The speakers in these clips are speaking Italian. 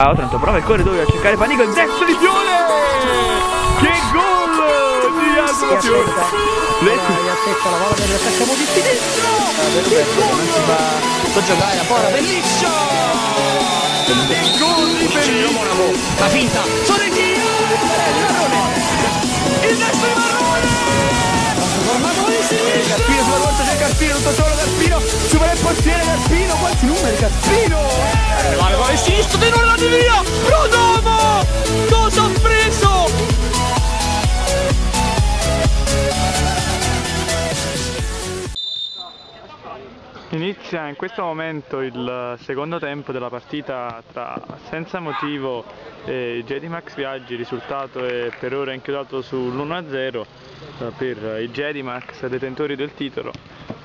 Otranto prova il corridoio a cercare Panico il destro di Fiore! Che gol di Jacopo Fiore! Lecco aspetta la palla per l'attaccamo di sinistro! Che gol! tutto giocare ancora bellissimo! Che gol di Bellissimo! La finta. Sorrentino il destro di Marrone! Formato di sinistra! Carpino sulla volta c'è Carpino solo Carpino supera il portiere Carpino quanti numeri Carpino. Male con il sinistro di nuovo di via. Prodomo cosa ha preso? Inizia in questo momento il secondo tempo della partita tra Senza Motivo e Jedi Max Viaggi, il risultato è per ora inchiodato sull'1-0 per i Jedi Max detentori del titolo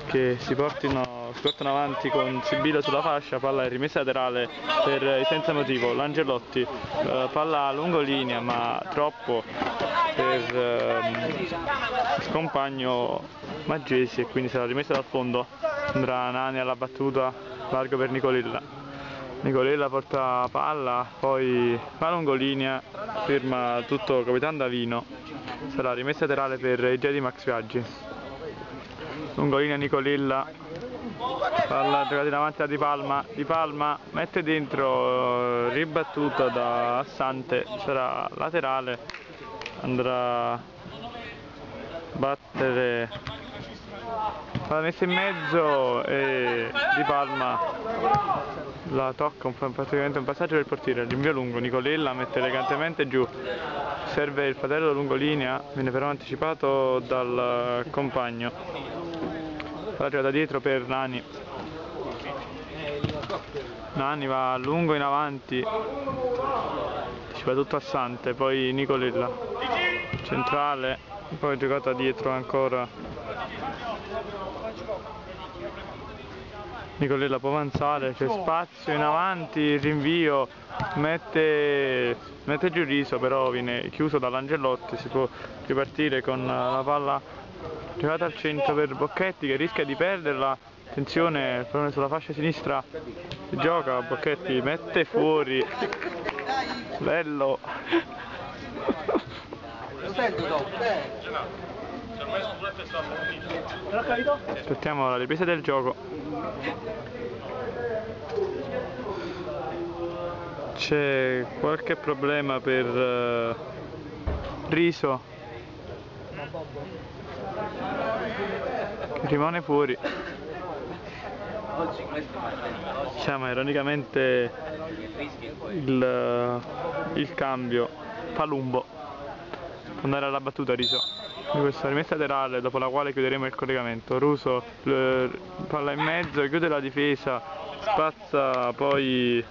che si portino, si portano avanti con Sibilla sulla fascia, palla in rimessa laterale per i Senza Motivo, l'Angelotti, eh, palla a lungolinea ma troppo per ehm, scompagno Maggesi e quindi sarà rimessa dal fondo. Andrà Nani alla battuta largo per Nicolella Nicolella porta palla poi fa lungolinea firma tutto Capitan Davino. Sarà rimessa laterale per i Jedi Max Viaggi lungolinea Nicolella palla giocata in avanti da Di Palma. Di Palma mette dentro eh, ribattuta da Assante. Sarà laterale. Andrà a battere la messa in mezzo e Di Palma la tocca un, praticamente un passaggio del portiere, rinvio lungo, Nicolella mette elegantemente giù, serve il fratello lungolinea, viene però anticipato dal compagno, la giocata dietro per Nani, Nani va lungo in avanti, ci va tutto assante, poi Nicolella, centrale, poi giocata dietro ancora Nicolella può avanzare, c'è spazio in avanti, rinvio, mette, mette giù il riso però viene chiuso dall'Angellotti, si può ripartire con la palla giocata al centro per Bocchetti che rischia di perderla, attenzione, sulla fascia sinistra, si gioca, Bocchetti mette fuori, bello, aspettiamo la ripresa del gioco. C'è qualche problema per eh, Riso? Che rimane fuori. Diciamo ironicamente il, il cambio Palumbo andare alla battuta Riso di questa rimessa laterale dopo la quale chiuderemo il collegamento. Ruso eh, palla in mezzo chiude la difesa spazza poi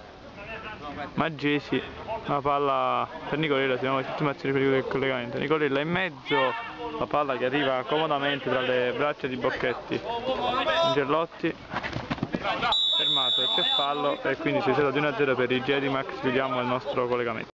Maggesi la palla per Nicolella siamo alle ultime azioni per il collegamento. Nicolella in mezzo la palla che arriva comodamente tra le braccia di Bocchetti. Angellotti fermato c'è fallo e quindi si è di 1-0 per i Jedi Max chiudiamo il nostro collegamento